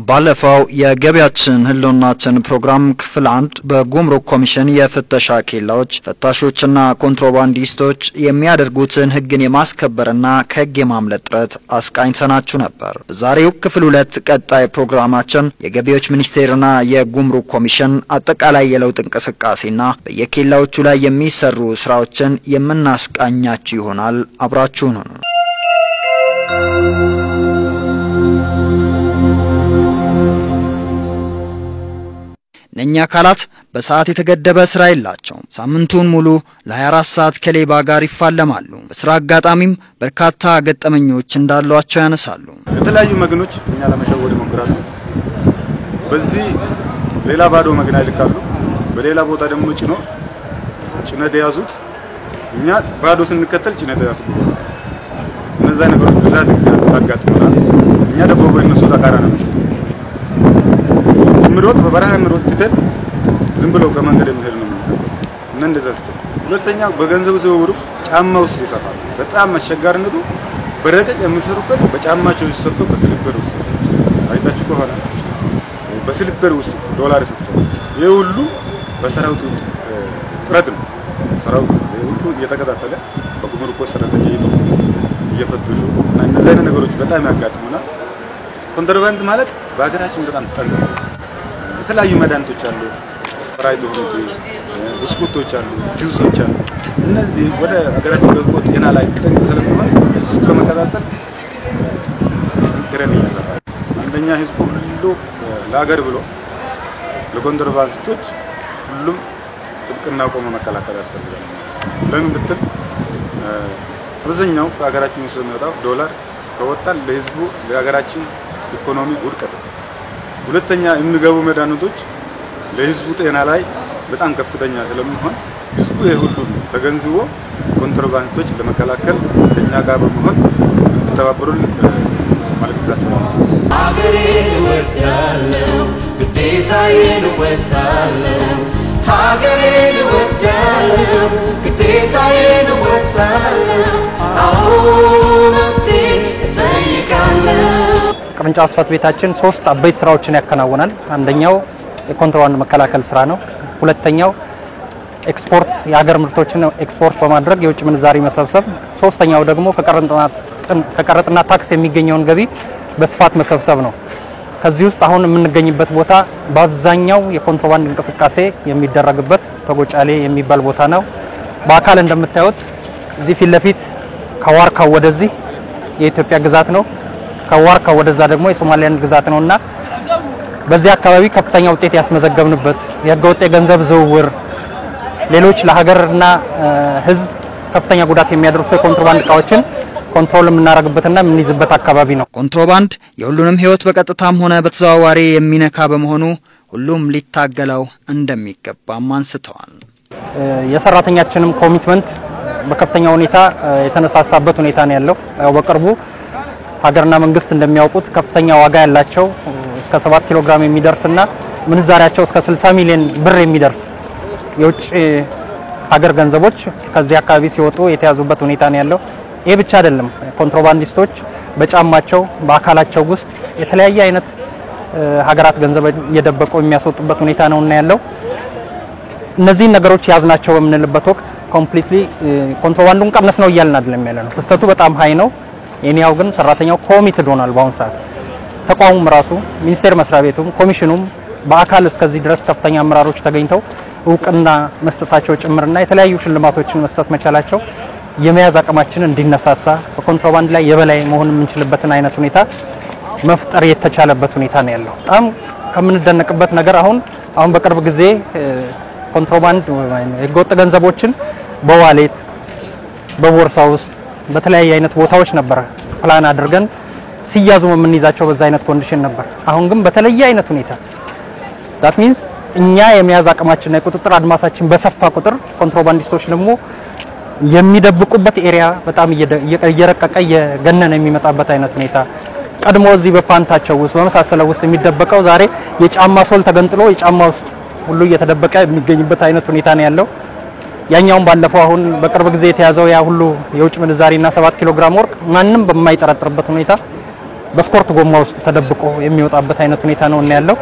ባለፈው የገቢያችን ህልውናችን ፕሮግራም ክፍል አንድ በጉምሩክ ኮሚሽን የፍተሻ ኬላዎች ፈታሾችና ኮንትሮባንዲስቶች የሚያደርጉትን ህግን የማስከበርና ከህግ የማምለጥ ጥረት አስቃኝተናችሁ ነበር። በዛሬው ክፍል ሁለት ቀጣይ ፕሮግራማችን የገቢዎች ሚኒስቴርና የጉምሩክ ኮሚሽን አጠቃላይ የለውጥ እንቅስቃሴና በየኬላዎቹ ላይ የሚሰሩ ስራዎችን የምናስቃኛችሁ ይሆናል። አብራችሁን ሁኑ። እነኛ አካላት በሰዓት የተገደበ ስራ የላቸውም። ሳምንቱን ሙሉ ለ24 ሰዓት ከሌባ ጋር ይፋለማሉ። በስራ አጋጣሚም በርካታ ገጠመኞች እንዳሏቸው ያነሳሉ። የተለያዩ መኪኖች እኛ ለመሸወድ ይሞክራሉ። በዚህ ሌላ ባዶ መኪና ይልካሉ። በሌላ ቦታ ደግሞ ጭኖ ጭነት የያዙት እኛ ባዶ ስንከተል ጭነት የያዙ እነዛ ነገሮች ብዛት ጊዜ አጋጥሞናል። እኛ ደግሞ በእነሱ ተቃራኒ ነው ምሮጥ በበረሃ ምሮጥ ትተን ዝም ብለው ከመንገድ የሚሄድ ነው እና እንደዛ ስትል፣ ሁለተኛ በገንዘብ ዝውውሩ ጫማ ውስጥ ይሰፋል። በጣም አስቸጋሪነቱ በረቀቅ የሚሰሩበት በጫማቸው ሲሰፍቶ በስሊፐር ውስጥ አይታችሁ ከሆነ በስሊፐር ውስጥ ዶላር ሰፍቶ ይህ ሁሉ በሰራዊቱ ጥረት ነው። ሰራዊቱ ሁሉ እየተከታተለ በጉምሩክ ሰራተኛ እየጠቁሙ እየፈተሹ እና እነዚህ አይነት ነገሮች በጣም ያጋጥሙናል። ኮንትሮባንድ ማለት በሀገራችን በጣም ጠንቅ የተለያዩ መድኃኒቶች አሉ። expired የሆኑ ብስኩቶች አሉ፣ ጁሶች አሉ። እነዚህ ወደ ሀገራችን ገብቶ ጤና ላይ ጠንቅ ስለሚሆን እሱ ከመከታተል ጠንክረን እያሰራ አንደኛ ህዝቡ ሁሉ ለሀገር ብሎ ለኮንትሮባንዲስቶች ሁሉም ጥብቅና ቆሞ መከላከል ያስፈልጋል። ለምን ብትል አብዛኛው ከሀገራችን ውስጥ የሚወጣው ዶላር ከወጣል ለህዝቡ ለሀገራችን ኢኮኖሚ ነው። ሁለተኛ የሚገቡ መድኃኒቶች ለህዝቡ ጤና ላይ በጣም ከፍተኛ ስለሚሆን ህዝቡ የሁሉ ተገንዝቦ ኮንትሮባንዲስቶች ለመከላከል ከኛ ጋር በመሆን እንዲተባበሩን ማለት ያሳስባል። ሀገሬን እወዳለሁ፣ ግዴታዬን እወጣለሁ። ሀገሬን እወዳለሁ፣ ግዴታዬን እወጣለሁ። አዎ ቅርንጫፍ ጽሕፈት ቤታችን ሶስት አበይት ስራዎችን ያከናውናል። አንደኛው የኮንትሮባንድ መከላከል ስራ ነው። ሁለተኛው ኤክስፖርት የሀገር ምርቶችን ኤክስፖርት በማድረግ የውጭ ምንዛሪ መሰብሰብ፣ ሶስተኛው ደግሞ ከቀረጥና ታክስ የሚገኘውን ገቢ በስፋት መሰብሰብ ነው። ከዚህ ውስጥ አሁን የምንገኝበት ቦታ በአብዛኛው የኮንትሮባንድ እንቅስቃሴ የሚደረግበት ተጎጫሌ የሚባል ቦታ ነው። በአካል እንደምታዩት እዚህ ፊት ለፊት ከዋርካው ወደዚህ የኢትዮጵያ ግዛት ነው ከዋርካ ወደዛ ደግሞ የሶማሊያን ግዛት ነውና በዚህ አካባቢ ከፍተኛ ውጤት ያስመዘገብንበት የህገወጥ የገንዘብ ዝውውር፣ ሌሎች ለሀገርና ሕዝብ ከፍተኛ ጉዳት የሚያደርሱ የኮንትሮባንድ እቃዎችን control የምናደርግበትና የምንይዝበት አካባቢ ነው። ኮንትሮባንድ የሁሉንም ህይወት በቀጥታም ሆነ በተዘዋዋሪ የሚነካ በመሆኑ ሁሉም ሊታገለው እንደሚገባም አንስተዋል። የሰራተኛችንም commitment በከፍተኛ ሁኔታ የተነሳሳበት ሁኔታ ነው ያለው። በቅርቡ ሀገርና መንግስት እንደሚያውቁት ከፍተኛ ዋጋ ያላቸው እስከ 7 ኪሎ ግራም የሚደርስና ምንዛሪያቸው እስከ 60 ሚሊዮን ብር የሚደርስ የውጭ ሀገር ገንዘቦች ከዚህ አካባቢ ሲወጡ የተያዙበት ሁኔታ ነው ያለው። ይህ ብቻ አይደለም። ኮንትሮባንዲስቶች በጫማቸው በአካላቸው ውስጥ የተለያየ አይነት ሀገራት ገንዘብ እየደበቁ የሚያስወጡበት ሁኔታ ነው እና ያለው እነዚህን ነገሮች ያዝናቸው በምንልበት ወቅት completely ኮንትሮባንዱን ቀነስ ነው እያልን አይደለም ያለ ነው። ፍሰቱ በጣም high ነው። የኛው ግን ሰራተኛው committed ሆኗል። በአሁኑ ሰዓት ተቋሙም ራሱ ሚኒስቴር መስሪያ ቤቱም ኮሚሽኑም በአካል እስከዚህ ድረስ ከፍተኛ አመራሮች ተገኝተው እውቅና መስጠታቸው ጭምርና የተለያዩ ሽልማቶችን መስጠት መቻላቸው የመያዝ አቅማችን እንዲነሳሳ በኮንትሮባንድ ላይ የበላይ መሆን የምንችልበትን አይነት ሁኔታ መፍጠር የተቻለበት ሁኔታ ነው ያለው። በጣም ከምንደነቅበት ነገር አሁን አሁን በቅርብ ጊዜ ኮንትሮባንድ ህገወጥ ገንዘቦችን በ wallet በቦርሳ ውስጥ በተለያየ አይነት ቦታዎች ነበር ፕላን አድርገን ሲያዙ የምንይዛቸው በዛ አይነት condition ነበር። አሁን ግን በተለየ አይነት ሁኔታ that means እኛ የመያዝ አቅማችንና የቁጥጥር አድማሳችን በሰፋ ቁጥር ኮንትሮባንዲስቶች ደግሞ የሚደብቁበት area በጣም እየረቀቀ እየገነነ የሚመጣበት አይነት ሁኔታ ቀድሞ እዚህ በፓንታቸው ውስጥ በመሳሰለው ውስጥ የሚደበቀው ዛሬ የጫማ sole ተገንጥሎ የጫማ ውስጥ ሁሉ እየተደበቀ የሚገኝበት አይነት ሁኔታ ነው ያለው። ያኛውን ባለፈው አሁን በቅርብ ጊዜ የተያዘው ያ ሁሉ የውጭ ምንዛሪና ሰባት ኪሎ ግራም ወርቅ ማንም በማይጠረጥርበት ሁኔታ በስኮርት ጎማ ውስጥ ተደብቆ የሚወጣበት አይነት ሁኔታ ነው እና ያለው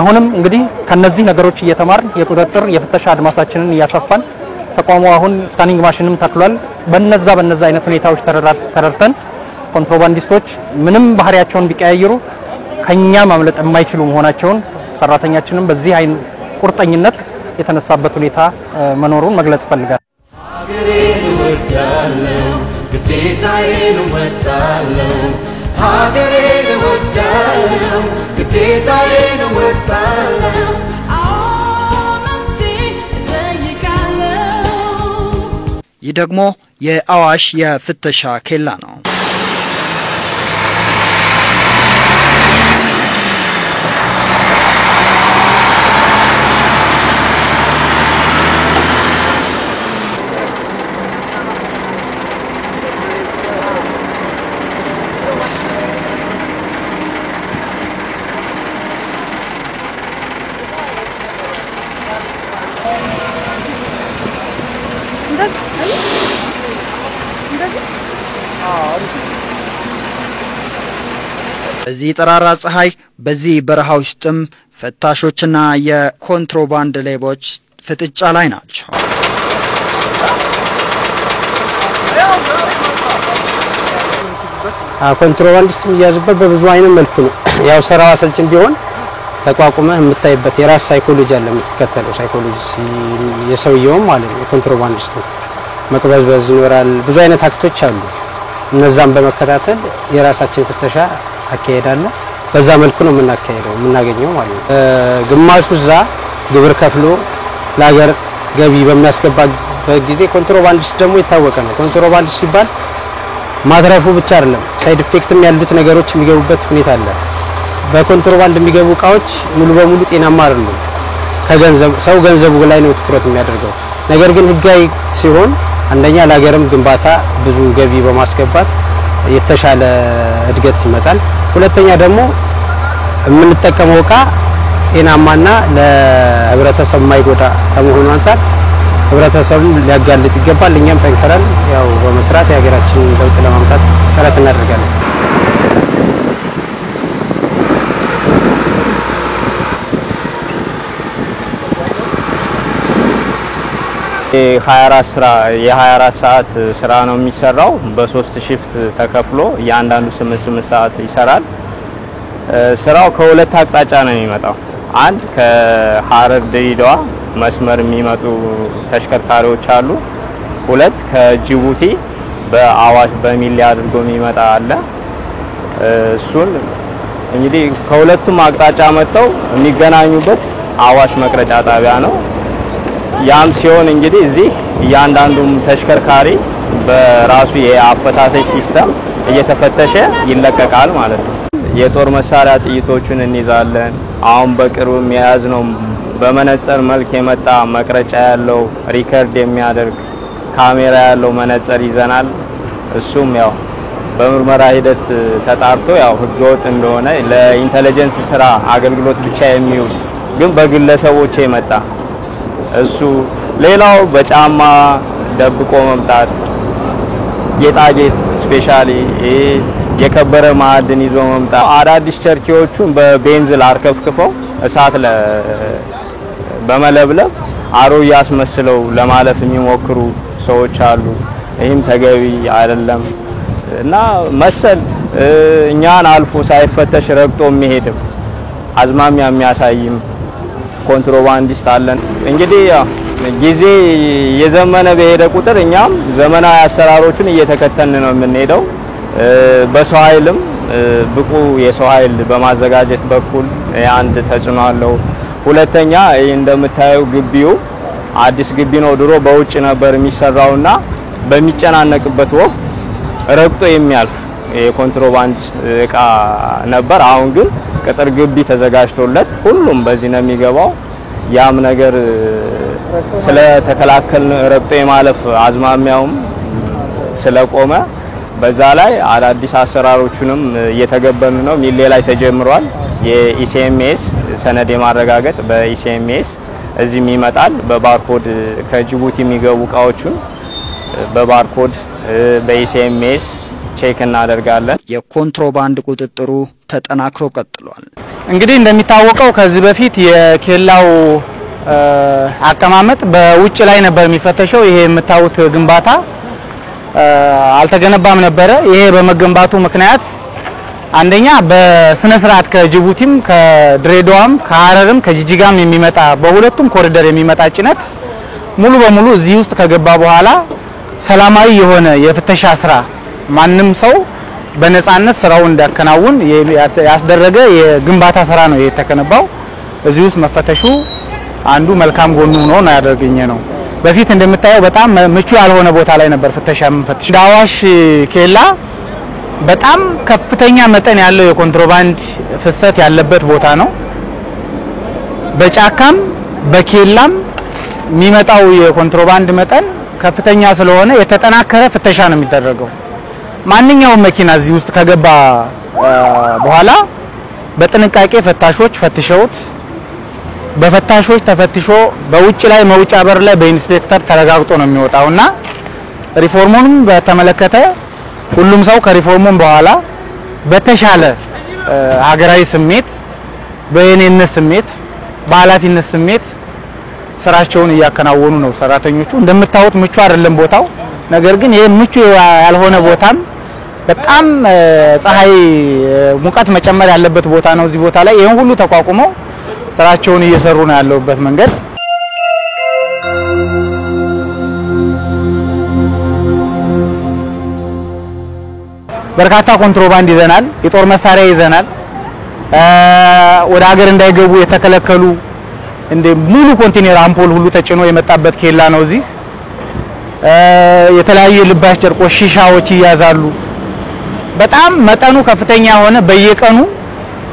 አሁንም እንግዲህ ከነዚህ ነገሮች እየተማርን የቁጥጥር የፍተሻ አድማሳችንን እያሰፋን ተቋሙ አሁን scanning machine ም ተክሏል። በነዛ በነዛ አይነት ሁኔታዎች ተረድተን ኮንትሮባንዲስቶች ምንም ባህሪያቸውን ቢቀያይሩ ከኛ ማምለጥ የማይችሉ መሆናቸውን ሰራተኛችንም በዚህ አይነት ቁርጠኝነት የተነሳበት ሁኔታ መኖሩን መግለጽ እፈልጋለሁ። ሀገሬን እወዳለሁ፣ ግዴታዬን እወጣለሁ። ሀገሬን እወዳለሁ፣ ግዴታዬን እወጣለሁ። ይህ ደግሞ የአዋሽ የፍተሻ ኬላ ነው። በዚህ ጠራራ ፀሐይ በዚህ በረሃ ውስጥም ፈታሾችና የኮንትሮባንድ ሌቦች ፍጥጫ ላይ ናቸው። ኮንትሮባንዲስት የሚያዝበት በብዙ አይነት መልኩ ነው። ያው ስራው አሰልችም ቢሆን ተቋቁመህ የምታይበት የራስ ሳይኮሎጂ አለ፣ የምትከተለው ሳይኮሎጂ የሰውየውም ማለት ነው። የኮንትሮባንዲስቱ መቅበዝበዝ ይኖራል። ብዙ አይነት act ኦች አሉ። እነዛን በመከታተል የራሳችን ፍተሻ ይካሄዳል። በዛ መልኩ ነው የምናካሄደው የምናገኘው ማለት ነው። ግማሹ እዛ ግብር ከፍሎ ለሀገር ገቢ በሚያስገባበት ጊዜ ኮንትሮባንዲስት ደግሞ የታወቀ ነው። ኮንትሮባንዲስት ሲባል ማትረፉ ብቻ አይደለም፣ side effect ም ያሉት ነገሮች የሚገቡበት ሁኔታ አለ። በኮንትሮባንድ የሚገቡ እቃዎች ሙሉ በሙሉ ጤናማ አይደሉም። ከገንዘብ ሰው ገንዘቡ ላይ ነው ትኩረት የሚያደርገው። ነገር ግን ህጋዊ ሲሆን አንደኛ ለሀገርም ግንባታ ብዙ ገቢ በማስገባት የተሻለ እድገት ይመጣል። ሁለተኛ ደግሞ የምንጠቀመው እቃ ጤናማና ለህብረተሰብ የማይጎዳ ከመሆኑ አንጻር ህብረተሰቡም ሊያጋልጥ ይገባል። እኛም ጠንክረን ያው በመስራት የሀገራችንን ለውጥ ለማምጣት ጥረት እናደርጋለን። የ24 ስራ የ24 ሰዓት ስራ ነው የሚሰራው። በሶስት ሽፍት ተከፍሎ እያንዳንዱ 8 8 ሰዓት ይሰራል። ስራው ከሁለት አቅጣጫ ነው የሚመጣው። አንድ ከሀረር ድሬዳዋ መስመር የሚመጡ ተሽከርካሪዎች አሉ። ሁለት ከጅቡቲ በአዋሽ በሚሌ አድርጎ የሚመጣ አለ። እሱን እንግዲህ ከሁለቱም አቅጣጫ መጥተው የሚገናኙበት አዋሽ መቅረጫ ጣቢያ ነው። ያም ሲሆን እንግዲህ እዚህ እያንዳንዱም ተሽከርካሪ በራሱ የአፈታተሽ system እየተፈተሸ ይለቀቃል ማለት ነው። የጦር መሳሪያ ጥይቶችን እንይዛለን። አሁን በቅርብ የያዝነው በመነጽር መልክ የመጣ መቅረጫ ያለው record የሚያደርግ ካሜራ ያለው መነጽር ይዘናል። እሱም ያው በምርመራ ሂደት ተጣርቶ ያው ህገወጥ እንደሆነ ለ intelligence ስራ አገልግሎት ብቻ የሚውል ግን በግለሰቦች የመጣ እሱ ሌላው በጫማ ደብቆ መምጣት፣ ጌጣጌጥ specially የከበረ ማዕድን ይዞ መምጣት፣ አዳዲስ ቸርኬዎቹን በቤንዚን አርከፍክፈው እሳት በመለብለብ አሮጌ አስመስለው ለማለፍ የሚሞክሩ ሰዎች አሉ። ይህም ተገቢ አይደለም እና መሰል እኛን አልፎ ሳይፈተሽ ረግጦ የሚሄድም አዝማሚያ የሚያሳይም ኮንትሮባንዲስት አለን። እንግዲህ ጊዜ የዘመነ በሄደ ቁጥር እኛም ዘመናዊ አሰራሮችን እየተከተልን ነው የምንሄደው። በሰው ኃይልም ብቁ የሰው ኃይል በማዘጋጀት በኩል አንድ ተጽዕኖ አለው። ሁለተኛ ይህ እንደምታየው ግቢው አዲስ ግቢ ነው። ድሮ በውጭ ነበር የሚሰራውና በሚጨናነቅበት ወቅት ረግጦ የሚያልፍ የኮንትሮባንዲስት እቃ ነበር። አሁን ግን ቅጥር ግቢ ተዘጋጅቶለት ሁሉም በዚህ ነው የሚገባው። ያም ነገር ስለተከላከልን ረግጦ የማለፍ አዝማሚያውም ስለቆመ በዛ ላይ አዳዲስ አሰራሮቹንም እየተገበርን ነው። ሚሌ ላይ ተጀምሯል። የኢሲኤምኤስ ሰነድ የማረጋገጥ በ ECMS እዚህም ይመጣል። በ barcode ከጅቡቲ የሚገቡ እቃዎቹን በ barcode በ ECMS check እናደርጋለን። የኮንትሮባንድ ቁጥጥሩ ተጠናክሮ ቀጥሏል። እንግዲህ እንደሚታወቀው ከዚህ በፊት የኬላው አቀማመጥ በውጭ ላይ ነበር የሚፈተሸው። ይሄ የምታዩት ግንባታ አልተገነባም ነበረ። ይሄ በመገንባቱ ምክንያት አንደኛ በስነ ስርዓት ከጅቡቲም ከድሬዳዋም ከሀረርም ከጂጂጋም የሚመጣ በሁለቱም ኮሪደር የሚመጣ ጭነት ሙሉ በሙሉ እዚህ ውስጥ ከገባ በኋላ ሰላማዊ የሆነ የፍተሻ ስራ ማንም ሰው በነጻነት ስራውን እንዲያከናውን ያስደረገ የግንባታ ስራ ነው የተገነባው። እዚህ ውስጥ መፈተሹ አንዱ መልካም ጎኑ ሆኖ ነው ያደርገኘ ነው። በፊት እንደምታየው በጣም ምቹ ያልሆነ ቦታ ላይ ነበር ፍተሻ የምንፈትሽ። እንደ አዋሽ ኬላ በጣም ከፍተኛ መጠን ያለው የኮንትሮባንድ ፍሰት ያለበት ቦታ ነው። በጫካም በኬላም የሚመጣው የኮንትሮባንድ መጠን ከፍተኛ ስለሆነ የተጠናከረ ፍተሻ ነው የሚደረገው። ማንኛውም መኪና እዚህ ውስጥ ከገባ በኋላ በጥንቃቄ ፈታሾች ፈትሸውት በፈታሾች ተፈትሾ በውጭ ላይ መውጫ በር ላይ በኢንስፔክተር ተረጋግጦ ነው የሚወጣውና ሪፎርሙንም በተመለከተ ሁሉም ሰው ከሪፎርሙም በኋላ በተሻለ ሀገራዊ ስሜት፣ በየኔነት ስሜት፣ በኃላፊነት ስሜት ስራቸውን እያከናወኑ ነው ሰራተኞቹ። እንደምታዩት ምቹ አይደለም ቦታው። ነገር ግን ይህ ምቹ ያልሆነ ቦታም በጣም ፀሐይ ሙቀት መጨመር ያለበት ቦታ ነው። እዚህ ቦታ ላይ ይህን ሁሉ ተቋቁመው ስራቸውን እየሰሩ ነው ያለውበት መንገድ በርካታ ኮንትሮባንድ ይዘናል። የጦር መሳሪያ ይዘናል። ወደ ሀገር እንዳይገቡ የተከለከሉ እንደ ሙሉ ኮንቴነር አምፖል ሁሉ ተጭኖ የመጣበት ኬላ ነው። እዚህ የተለያዩ የልባሽ ጨርቆች፣ ሺሻዎች ይያዛሉ። በጣም መጠኑ ከፍተኛ የሆነ በየቀኑ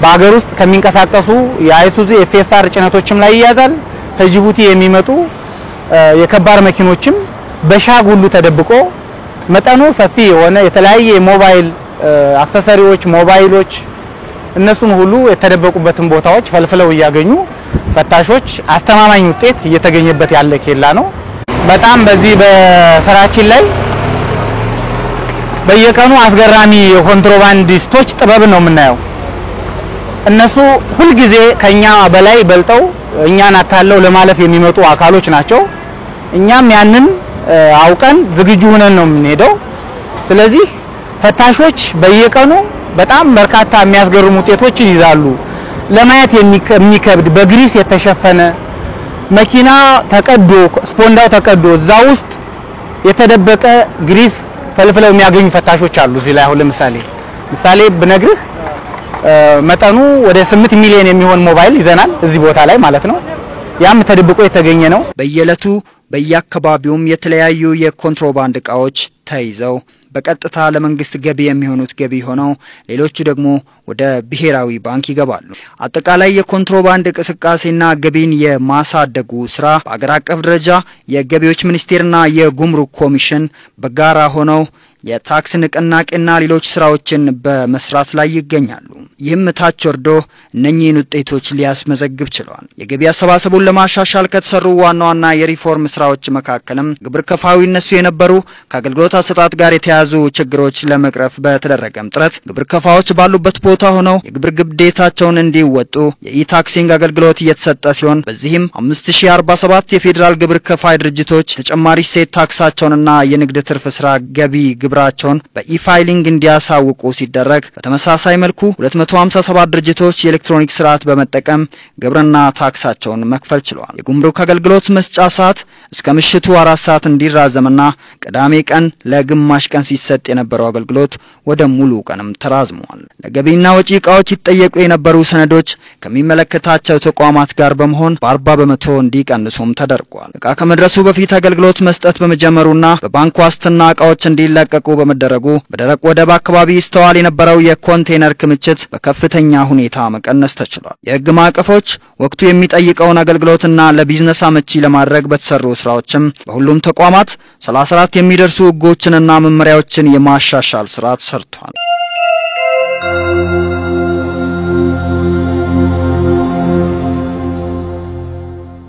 በሀገር ውስጥ ከሚንቀሳቀሱ የአይሱዙ FSR ጭነቶችም ላይ ይያዛል። ከጅቡቲ የሚመጡ የከባድ መኪኖችም በሻግ ሁሉ ተደብቆ መጠኑ ሰፊ የሆነ የተለያየ የሞባይል አ፣ አክሰሰሪዎች፣ ሞባይሎች እነሱም ሁሉ የተደበቁበትን ቦታዎች ፈልፍለው እያገኙ ፈታሾች አስተማማኝ ውጤት እየተገኘበት ያለ ኬላ ነው። በጣም በዚህ በስራችን ላይ በየቀኑ አስገራሚ የኮንትሮባንዲስቶች ጥበብ ነው የምናየው። እነሱ ሁልጊዜ ከኛ በላይ በልጠው እኛን አታለው ለማለፍ የሚመጡ አካሎች ናቸው። እኛም ያንን አውቀን ዝግጁ ሆነን ነው የምንሄደው። ስለዚህ ፈታሾች በየቀኑ በጣም በርካታ የሚያስገርሙ ውጤቶችን ይዛሉ። ለማየት የሚከ- የሚከብድ በግሪስ የተሸፈነ መኪና ተቀዶ ስፖንዳው ተቀዶ እዛ ውስጥ የተደበቀ ግሪስ ፈልፍለው የሚያገኙ ፈታሾች አሉ። እዚህ ላይ አሁን ለምሳሌ ምሳሌ ብነግርህ መጠኑ ወደ 8 ሚሊዮን የሚሆን ሞባይል ይዘናል እዚህ ቦታ ላይ ማለት ነው። ያም ተደብቆ የተገኘ ነው። በየዕለቱ በየአካባቢውም የተለያዩ የኮንትሮባንድ ዕቃዎች ተይዘው በቀጥታ ለመንግስት ገቢ የሚሆኑት ገቢ ሆነው ሌሎቹ ደግሞ ወደ ብሔራዊ ባንክ ይገባሉ። አጠቃላይ የኮንትሮባንድ እንቅስቃሴና ገቢን የማሳደጉ ስራ በአገር አቀፍ ደረጃ የገቢዎች ሚኒስቴርና የጉምሩክ ኮሚሽን በጋራ ሆነው የታክስ ንቅናቄና ሌሎች ስራዎችን በመስራት ላይ ይገኛሉ። ይህም ታች ወርዶ እነኚህን ውጤቶች ሊያስመዘግብ ችለዋል። የገቢ አሰባሰቡን ለማሻሻል ከተሰሩ ዋና ዋና የሪፎርም ስራዎች መካከልም ግብር ከፋዩ ይነሱ የነበሩ ከአገልግሎት አሰጣጥ ጋር የተያያዙ ችግሮች ለመቅረፍ በተደረገም ጥረት ግብር ከፋዮች ባሉበት ቦታ ሆነው የግብር ግዴታቸውን እንዲወጡ የኢታክሲንግ አገልግሎት እየተሰጠ ሲሆን በዚህም 5047 የፌዴራል ግብር ከፋይ ድርጅቶች ተጨማሪ እሴት ታክሳቸውንና የንግድ ትርፍ ስራ ገቢ ግብራቸውን በ e-filing እንዲያሳውቁ ሲደረግ በተመሳሳይ መልኩ 257 ድርጅቶች የኤሌክትሮኒክ ስርዓት በመጠቀም ግብርና ታክሳቸውን መክፈል ችለዋል። የጉምሩክ አገልግሎት መስጫ ሰዓት እስከ ምሽቱ አራት ሰዓት እንዲራዘምና ቅዳሜ ቀን ለግማሽ ቀን ሲሰጥ የነበረው አገልግሎት ወደ ሙሉ ቀንም ተራዝሟል። ለገቢና ወጪ እቃዎች ይጠየቁ የነበሩ ሰነዶች ከሚመለከታቸው ተቋማት ጋር በመሆን በ40 በመቶ እንዲቀንሱም ተደርጓል። እቃ ከመድረሱ በፊት አገልግሎት መስጠት በመጀመሩና በባንክ ዋስትና እቃዎች እንዲለቀቁ በመደረጉ በደረቅ ወደብ አካባቢ ይስተዋል የነበረው የኮንቴነር ክምችት በከፍተኛ ሁኔታ መቀነስ ተችሏል። የሕግ ማዕቀፎች ወቅቱ የሚጠይቀውን አገልግሎትና ለቢዝነስ አመቺ ለማድረግ በተሰሩ ስራዎችም በሁሉም ተቋማት 34 የሚደርሱ ሕጎችንና መመሪያዎችን የማሻሻል ስራ ተሰርቷል።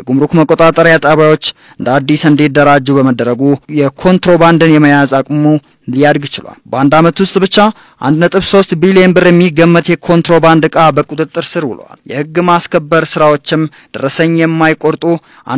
የጉምሩክ መቆጣጠሪያ ጣቢያዎች እንደ አዲስ እንዲደራጁ በመደረጉ የኮንትሮባንድን የመያዝ አቅሙ ሊያድግ ችሏል። በአንድ ዓመት ውስጥ ብቻ 1.3 ቢሊዮን ብር የሚገመት የኮንትሮባንድ ዕቃ በቁጥጥር ስር ውለዋል። የሕግ ማስከበር ስራዎችም ደረሰኝ የማይቆርጡ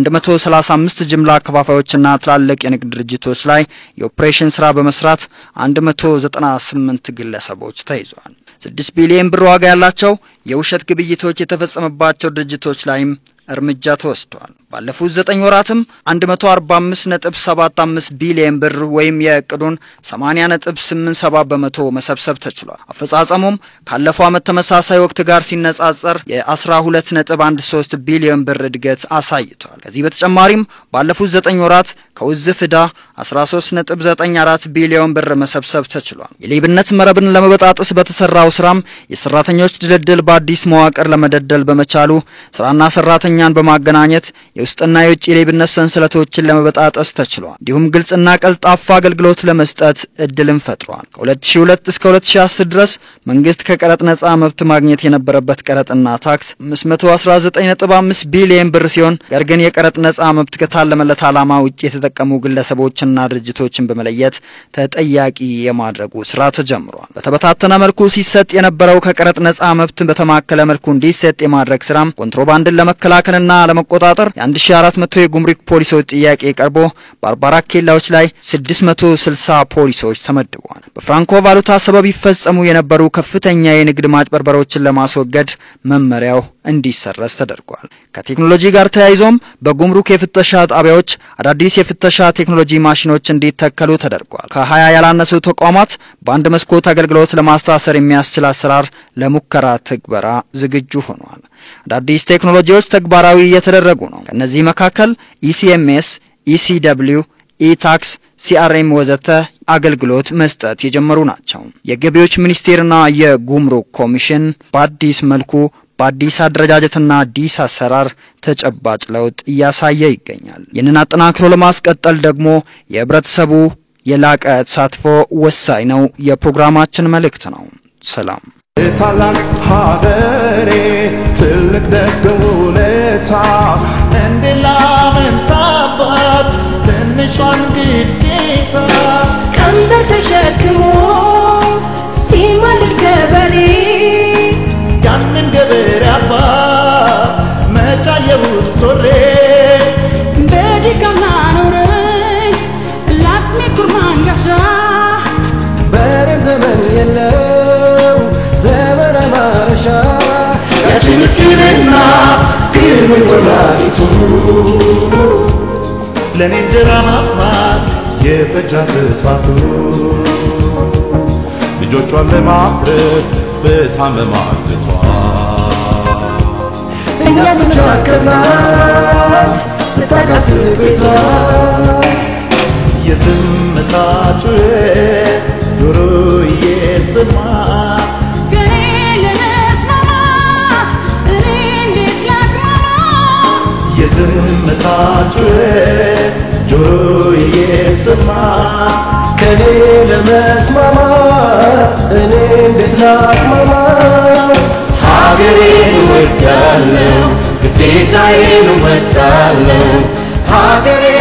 135 ጅምላ አከፋፋዮችና ትላልቅ የንግድ ድርጅቶች ላይ የኦፕሬሽን ስራ በመስራት 198 ግለሰቦች ተይዘዋል። 6 ቢሊዮን ብር ዋጋ ያላቸው የውሸት ግብይቶች የተፈጸመባቸው ድርጅቶች ላይም እርምጃ ተወስዷል። ባለፉት 9 ወራትም 145.75 ቢሊዮን ብር ወይም የእቅዱን 80.87 በመቶ መሰብሰብ ተችሏል። አፈጻጸሙም ካለፈው ዓመት ተመሳሳይ ወቅት ጋር ሲነጻጸር የ12.13 ቢሊዮን ብር እድገት አሳይቷል። ከዚህ በተጨማሪም ባለፉት 9 ወራት ከውዝፍ ዕዳ 13.94 ቢሊዮን ብር መሰብሰብ ተችሏል። የሌብነት መረብን ለመበጣጠስ በተሰራው ስራም የሰራተኞች ድልድል በአዲስ መዋቅር ለመደልደል በመቻሉ ስራና ሰራተኛን በማገናኘት የውስጥና የውጭ የሌብነት ሰንሰለቶችን ለመበጣጠስ ተችሏል። እንዲሁም ግልጽና ቀልጣፋ አገልግሎት ለመስጠት እድልን ፈጥሯል። ከ2002 እስከ 2010 ድረስ መንግስት ከቀረጥ ነጻ መብት ማግኘት የነበረበት ቀረጥና ታክስ 519.5 ቢሊዮን ብር ሲሆን ነገር ግን የቀረጥ ነጻ መብት ከታለመለት ዓላማ ውጭ የተጠቀሙ ግለሰቦችና ድርጅቶችን በመለየት ተጠያቂ የማድረጉ ስራ ተጀምሯል። በተበታተነ መልኩ ሲሰጥ የነበረው ከቀረጥ ነጻ መብት በተማከለ መልኩ እንዲሰጥ የማድረግ ስራም ኮንትሮባንድን ለመከላከልና ለመቆጣጠር የ1400 የጉምሩክ ፖሊሶች ጥያቄ ቀርቦ በ44 ኬላዎች ላይ 660 ፖሊሶች ተመድበዋል። በፍራንኮ ቫሉታ ሰበብ ይፈጸሙ የነበሩ ከፍተኛ የንግድ ማጭበርበሮችን ለማስወገድ መመሪያው እንዲሰረዝ ተደርጓል። ከቴክኖሎጂ ጋር ተያይዞም በጉምሩክ የፍተሻ ጣቢያዎች አዳዲስ የፍተሻ ቴክኖሎጂ ማሽኖች እንዲተከሉ ተደርጓል። ከ20 ያላነሱ ተቋማት በአንድ መስኮት አገልግሎት ለማስተሳሰር የሚያስችል አሰራር ለሙከራ ትግበራ ዝግጁ ሆኗል። አዳዲስ ቴክኖሎጂዎች ተግባራዊ እየተደረጉ ነው። ከእነዚህ መካከል eCMS፣ eSW፣ e-tax፣ CRM ወዘተ አገልግሎት መስጠት የጀመሩ ናቸው። የገቢዎች ሚኒስቴርና የጉምሩክ ኮሚሽን በአዲስ መልኩ በአዲስ አደረጃጀትና አዲስ አሰራር ተጨባጭ ለውጥ እያሳየ ይገኛል። ይህንን አጠናክሮ ለማስቀጠል ደግሞ የህብረተሰቡ የላቀ ተሳትፎ ወሳኝ ነው የፕሮግራማችን መልእክት ነው። ሰላም። ታላቅ ሀገሬ ትልቅ ደግ ውለታ እንዴት ላመንታባት ትንሿን ግዴታ ቀንበር ተሸክሞ ሲማልድ ገበሬ ያንን ገበሬ አባት ያቺ ምስኪን እናት ግን ወላዲቱ። ለእኔ እንጀራ ማስማት የፈጃት እሳቱ። ልጆቿን ለማፍረት በታመማ አግቷ። እኛ ስንሻከርናት ስታቃስት ቤቷ። የዝምታ ጩኸት ጆሮ እየሰማ የዝምታ ጩኸት ጆሮ እየሰማ ከኔ ለመስማማት እኔ እንዴት ላቅማማ? ሀገሬን እወዳለሁ ግዴታዬን እወጣለሁ ሀገሬን